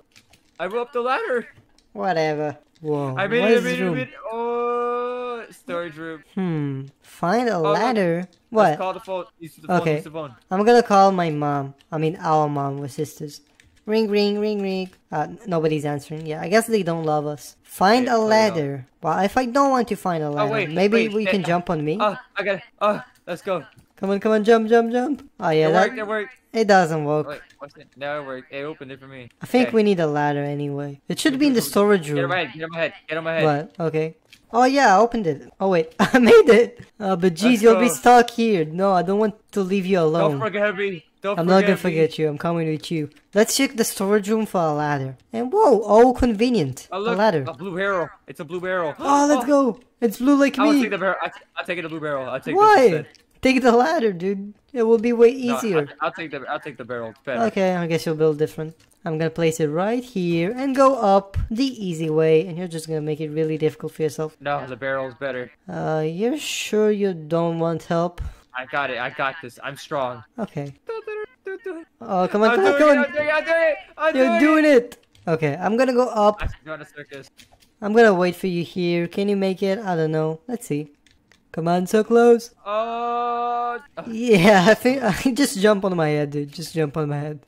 I blew up the ladder. Whatever. Whoa. I made what it. I made it. I made it. Oh, storage room. Hmm. Find a look. ladder. Let's What? call the phone. Use the phone. Okay. Use the phone. I'm gonna call my mom. I mean, our mom. We're sisters. Ring, ring, ring, ring. Uh, nobody's answering. Yeah, I guess they don't love us. Find a ladder. Well, if I don't want to find a ladder, Oh, wait, maybe wait, we can jump on me. Oh, I got it. Oh, let's go. Come on, come on, jump, jump, jump. Oh yeah, it that, worked. It worked. it doesn't work. Wait, what's it? No, it worked. It opened it for me. I think Okay. we need a ladder anyway. It should be in the storage room. Get on my head. Get on my head. Get on my head. What? Okay. Oh yeah, I opened it. Oh wait, I made it. Uh, but geez, Let's you'll be stuck here. No, I don't want to leave you alone. Don't forget me. Don't forget me. I'm not gonna me. forget you. I'm coming with you. Let's check the storage room for a ladder. And whoa, oh convenient. Oh, a ladder. A blue barrel. It's a blue barrel. Oh, let's go. It's blue like I'll me. take the barrel. I, I'll take it a blue barrel. I'll take Why? Take the ladder, dude. It will be way easier. No. I, will take the. I'll take the barrel. Better. Okay, I guess you'll build different. I'm gonna place it right here and go up the easy way, and you're just gonna make it really difficult for yourself. No, the barrel's better. Uh, you're sure you don't want help? I got it. I got this. I'm strong. Okay. Oh, come on, I'm come on, doing come on. I'm doing it. I'm doing it. You're doing it. Okay, I'm gonna go up. I should join a circus. I'm gonna wait for you here. Can you make it? I don't know. Let's see. Come on, so close. Oh, Yeah, I think I just jump on my head, dude. Just jump on my head.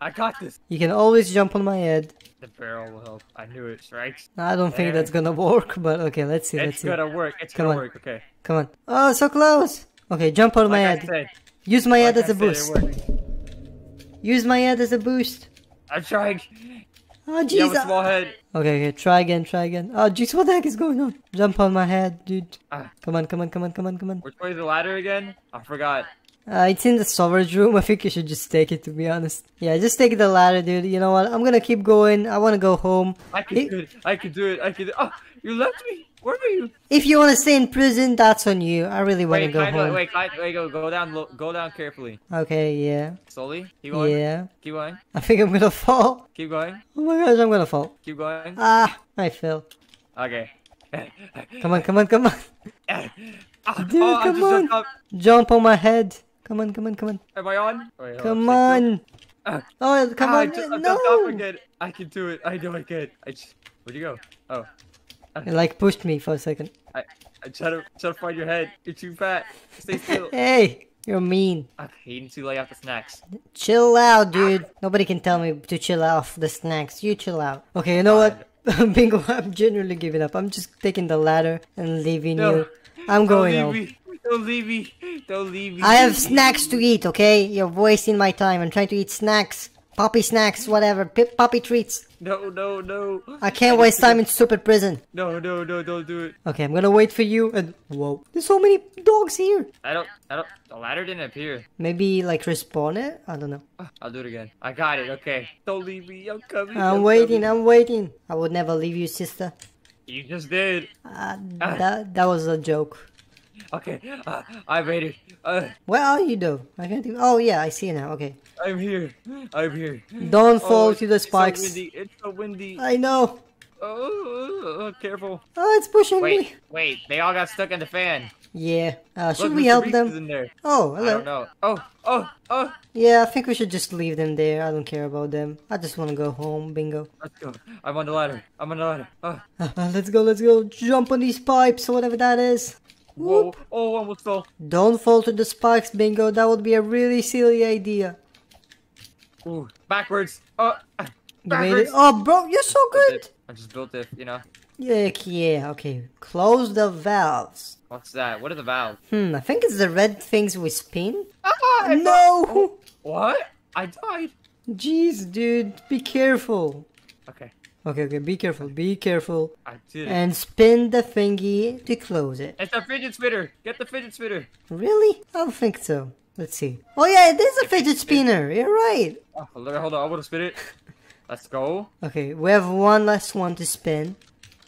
I got this. You can always jump on my head. The barrel will help. I knew it. Right? I don't think There. that's gonna work, but okay, let's see. Let's It's see. gonna work. It's Come gonna on. work. Okay. Come on. Oh, so close. Okay, jump on my Like I head. said. Use my head as a I said, boost. Use my head as a boost. I'm trying. Oh, You have jeez. a small head. Okay, okay, try again, try again. Oh, jeez, what the heck is going on? Jump on my head, dude. Ah. Come on, come on, come on, come on, come on. Which way is the ladder again? I forgot. Uh, it's in the storage room. I think you should just take it, to be honest. Yeah, just take the ladder, dude. You know what? I'm gonna keep going. I wanna go home. I can It- do it. I can do it. I can do it. Oh, you left me. Where are you? If you want to stay in prison, that's on you. I really want to go home. wait, climb, wait, go, go down, lo- go down carefully. Okay, yeah, Slowly. Keep going. yeah. Keep going. I think I'm gonna fall. Keep going. Oh my gosh, I'm gonna fall. Keep going. Ah, I fell. Okay. Come on, come on, come on. Ah, Dude, oh, come on. Jump on my head. Come on, come on, come on. Am I on? Wait, Come on. Ah, Oh, come ah, on. I No. up again. I can do it. I know I can. I just, where'd you go? Oh, It like pushed me for a second. I, I try to, try to find your head. You're too fat. Stay still. Hey, you're mean. I'm eating too late after snacks. Chill out, dude. Nobody can tell me to chill off the snacks. You chill out. Okay, you know what? Bingo, I'm genuinely giving up. I'm just taking the ladder and leaving No. you. I'm going leave home. me. Don't leave me. Don't leave me. I have snacks to eat, okay? You're wasting my time. I'm trying to eat snacks. Poppy snacks, whatever. P- poppy treats. No, no, no. I can't need waste time in stupid prison. No, no, no, don't do it. Okay, I'm gonna wait for you and... Whoa. There's so many dogs here. I don't, I don't, the ladder didn't appear. Maybe, like, respawn it? I don't know. I'll do it again. I got it, okay. Don't leave me, I'm coming. I'm waiting, I'm waiting. I would never leave you, sister. You just did. Uh, that, that was a joke. Okay, uh, I made it. Uh, Where are you, though? I can't even... Oh, yeah, I see you now. Okay. I'm here. I'm here. Don't Oh, fall it's- to the it's so spikes. windy. It's so windy. I know. Oh, oh, careful. Oh, it's pushing Wait, me. wait. They all got stuck in the fan. Yeah. Uh, should Look, we Mr. help Beast is them? in there. Oh, I hello. don't know. Oh, oh, oh. Yeah, I think we should just leave them there. I don't care about them. I just want to go home. Bingo. Let's go. I'm on the ladder. I'm on the ladder. Oh, Uh, let's go, let's go. Jump on these pipes, or whatever that is. Whoa. Oh, almost fell. Don't fall to the spikes, Bingo. That would be a really silly idea. Ooh, backwards. Oh, made backwards. Oh, bro, you're so good. I just built it, you know. Heck yeah. Okay, close the valves. What's that? What are the valves? Hmm, I think it's the red things we spin. Ah, I No! What? I died. Jeez, dude, be careful. Okay, Okay, okay, be careful, be careful. I did. And spin the thingy to close it. It's a fidget spinner. Get the fidget spinner. Really? I don't think so. Let's see. Oh yeah, it is a fidget spinner. You're right. Oh, hold on. I want to spin it. Let's go. Okay, we have one last one to spin.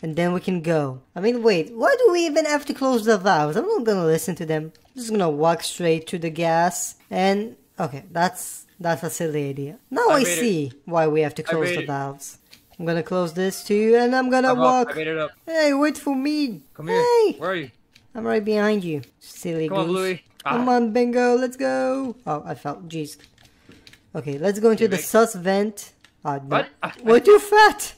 And then we can go. I mean, wait, why do we even have to close the valves? I'm not gonna listen to them. I'm just gonna walk straight to the gas. And, okay, that's that's a silly idea. Now I I, made it. see why we have to close the it. I'm gonna close this too, and I'm gonna I'm up. walk. I made it up. Hey, wait for me. Come here. Hey, Where are you? I'm right behind you. Silly Come on, goose. Bluey. Come Ah, on, bingo, let's go. Oh, I fell. Jeez. Okay, let's go into the make- sus vent. Ah, no. What? Ah, We're too fat.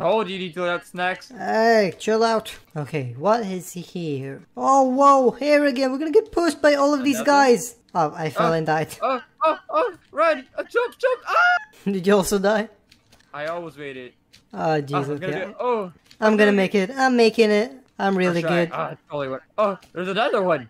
I told you you need to out snacks. Hey, chill out. Okay, what is here? Oh, whoa, here again. We're gonna get pushed by all of these guys. Oh, I fell Oh. and died. Oh, oh, oh, run! Uh, jump, jump! Ah! Did you also die? I always made it. Oh, Ah, jeez, I'm gonna okay. Oh, I'm gonna make it. I'm making it. I'm really good. Ah, it totally worked. Oh, there's another one.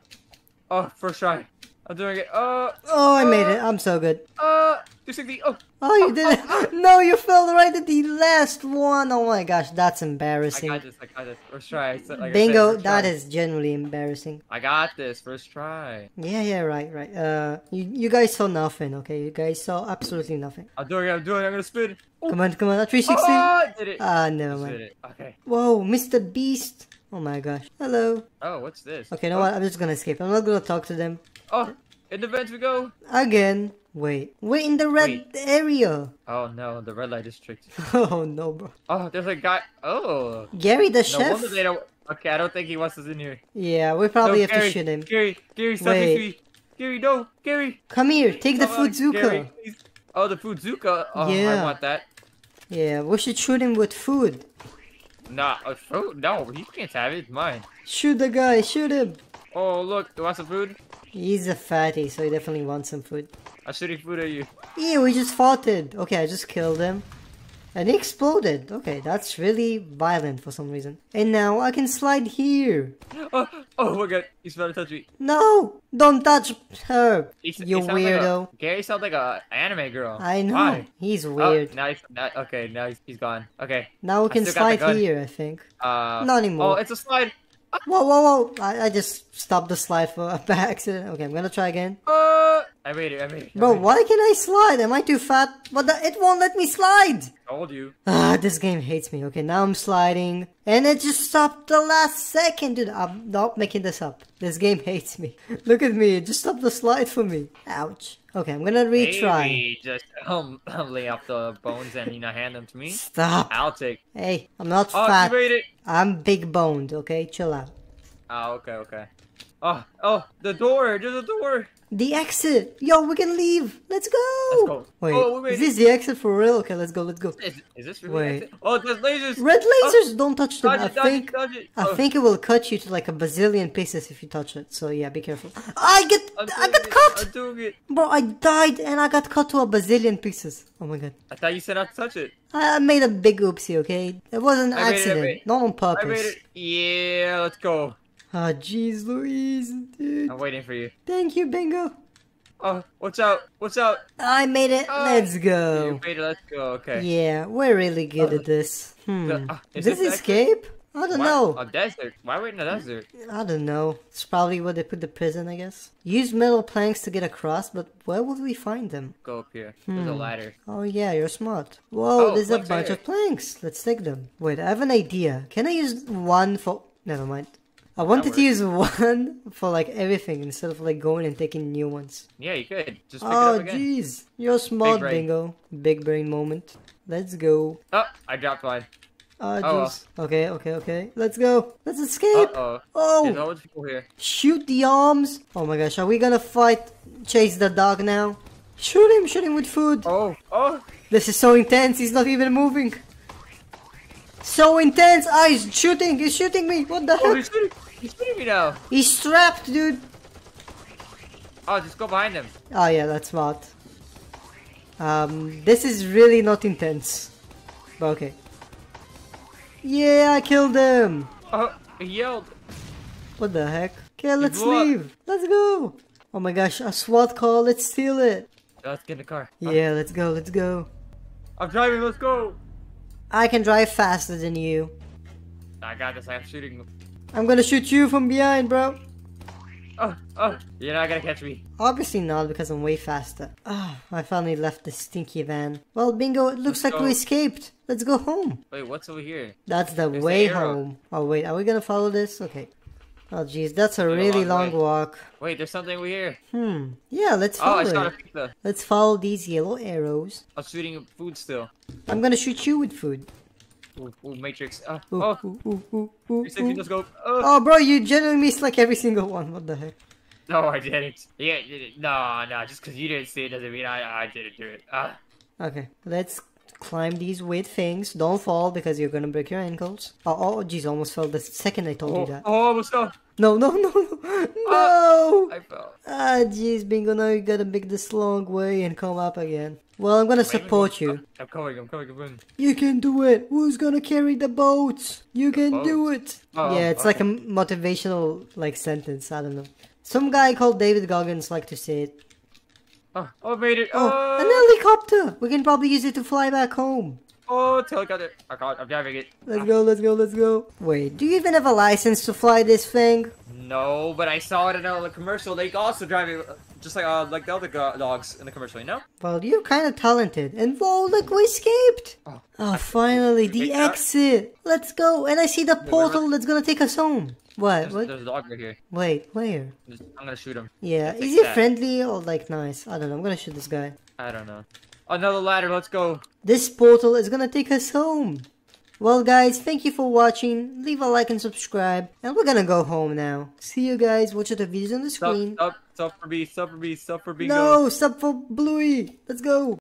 Oh, first try. I'm doing it. Oh, Oh, I made it. I'm so good. uh, 260. Oh, Oh, you did it. No, you fell right at the last one. Oh my gosh, that's embarrassing. I got this. I got this. First try. Like said, Bingo, first that try. is genuinely embarrassing. I got this. First try. Yeah, yeah, right, right. Uh, you, you guys saw nothing, okay? You guys saw absolutely nothing. I'm doing it. I'm doing it. I'm gonna spin. Oh, Come on, come on, a oh, 360. I did it. Ah, never mind. Okay. Whoa, Mr. Beast. Oh my gosh. Hello. Oh, what's this? Okay, you know what? I'm just gonna escape. I'm not gonna talk to them. Oh, in the vents we go. Again. Wait. We're in the red Wait. area. Oh no, the red light district. Oh no, bro. Oh, there's a guy. Oh, Gary the no chef? wonder they don't. Okay, I don't think he wants us in here. Yeah, we probably no, have Gary, to shoot him. Gary, Gary, stop me. Gary, no, Gary. Come here, take the come on, food Gary, Zuka. Oh, the food Zuka. Oh, Yeah. I want that. Yeah, we should shoot him with food. Nah, uh, fruit? No, he can't have it. It's mine. Shoot the guy, shoot him. Oh, look, do you want some food? He's a fatty, so he definitely wants some food. I'm shooting food at you. Yeah, we just fought it. Okay, I just killed him. And he exploded. Okay, that's really violent for some reason. And now I can slide here. Oh, oh my god, he's about to touch me. No! Don't touch her! He, s- he You sounds like a- weirdo. Gary sounds like a anime girl. I know. Why? He's Oh, weird. now he's, now, okay, now he's, he's gone. Okay. now we I can still got the slide here, I think. Uh, Not anymore. Oh, it's a slide. Whoa, whoa, whoa! I, I just stopped the slide for by accident. Okay, I'm gonna try again. Uh, I made it. I made it. Bro, it. why can I slide? Am I too fat? But the, it won't let me slide. Told you. Ah, this game hates me. Okay, now I'm sliding. And it just stopped the last second. Dude, I'm not making this up. This game hates me. Look at me. It just stopped the slide for me. Ouch. Okay, I'm gonna retry. Maybe just um lay off the bones and you know hand them to me. Stop. I'll take. Hey, I'm not Oh, fat. you made it. I'm big boned, okay? Chill out. Oh, okay, okay. Oh, oh, the door. There's a door. The exit! Yo, we can leave! Let's go! Let's go. Wait, Oh, we made is this the exit for real? Okay, let's go, let's go. Is, is this really? Wait. exit? Oh, there's lasers. Red oh, lasers! Don't touch them. Dodge I it, dodge think it, dodge it. I Oh, think it will cut you to like a bazillion pieces if you touch it. So yeah, be careful. I get I got cut! I'm doing it. Bro, I died and I got cut to a bazillion pieces. Oh my god. I thought you said not to touch it. I made a big oopsie, okay? It was an I made it, I accident, it. not on purpose. Yeah, let's go. Ah, jeez Louise, dude. I'm waiting for you. Thank you, Bingo. Oh, watch out! Watch out! I made it. Oh, Let's go. You made it. Let's go. Okay. Yeah, we're really good at this. Hmm. The- uh, Is is this this escape? I don't Why- know. A desert. Why wait in the desert? I don't know. It's probably where they put the prison, I guess. Use metal planks to get across, but where would we find them? Go up here. There's a Hmm. ladder. Oh yeah, you're smart. Whoa, Oh, there's a bunch here. of planks. Let's take them. Wait, I have an idea. Can I use one for... Never mind. I wanted to use one for like everything instead of like going and taking new ones. Yeah, you could. Just pick Oh it up again. jeez. You're smart, brain. Bingo. Big brain moment. Let's go. Oh, I dropped one. Oh, Oh, well. jeez. Okay, okay, okay. Let's go. Let's escape. Uh oh. There's Oh, always people here. shoot the arms. Oh my gosh, are we gonna fight, chase the dog now? Shoot him, shoot him with food. Oh, oh. This is so intense, he's not even moving. So intense. Ah, he's shooting, he's shooting me. What the Oh, heck? he's shooting. He's shooting me now. He's trapped, dude. Oh, just go behind him. Oh yeah, that's smart. Um, this is really not intense. But okay. Yeah, I killed him. Oh, he yelled. What the heck? Okay, let's blew up. leave. Let's go. Oh my gosh, a SWAT call. Let's steal it. Let's get in the car. Yeah, let's go. Let's go. I'm driving. Let's go. I can drive faster than you. I got this. I'm shooting. I'm gonna shoot you from behind, bro. Oh, oh. You're not gonna catch me. Obviously not because I'm way faster. Ah, I finally left the stinky van. Well, bingo, it looks Let's like we escaped. Let's go home. Wait, what's over here? That's the There's way home. Oh wait, are we gonna follow this? Okay. Oh jeez, that's a Been a really long long walk. Wait, there's something over here. Hmm. Yeah, let's follow Oh, I follow shot a it. pizza. Let's follow these yellow arrows. I'm shooting food still. I'm gonna shoot you with food. Ooh, ooh Matrix. Uh, Ooh, oh, ooh, ooh, ooh, ooh, 360, ooh. let's go. Oh, Oh, bro, you generally missed like every single one. What the heck? no, I didn't. Yeah, you did- no, no, just because you didn't see it doesn't mean I, I didn't do it. Ah. Okay, let's climb these weird things. Don't fall because you're gonna break your ankles. Oh, oh, jeez, almost fell the second I told Oh, you that. oh, almost fell. No, no, no, no, no! I fell. Ah, jeez, Bingo, now you gotta make this long way and come up again. Well, I'm gonna support you. I'm coming, I'm coming, I'm coming. You can do it! Who's gonna carry the boats? You can do it! Oh, yeah, it's like a motivational, like, sentence. I don't know. Some guy called David Goggins like to say it. Oh, oh, I made it. Oh, Oh, an helicopter! We can probably use it to fly back home. Oh, helicopter. I got I'm driving it. Let's go, let's go, let's go. Wait, do you even have a license to fly this thing? No, but I saw it in a commercial. They also drive it uh, just like uh, like the other dogs in the commercial, you know? Well, you're kind of talented. And whoa, look, we escaped! Oh, Oh, finally, the exit! Let's go! And I see the portal that's gonna take us home. What? There's, What? there's a dog right here. Wait, where? I'm gonna shoot him. Yeah, is he that. friendly or like nice? I don't know. I'm gonna shoot this guy. I don't know. Another ladder. Let's go. This portal is gonna take us home. Well, guys, thank you for watching. Leave a like and subscribe. And we're gonna go home now. See you guys. Watch the videos on the screen. stop, stop for me. Stop for me. Stop for bingo. No, stop for Bluey. Let's go.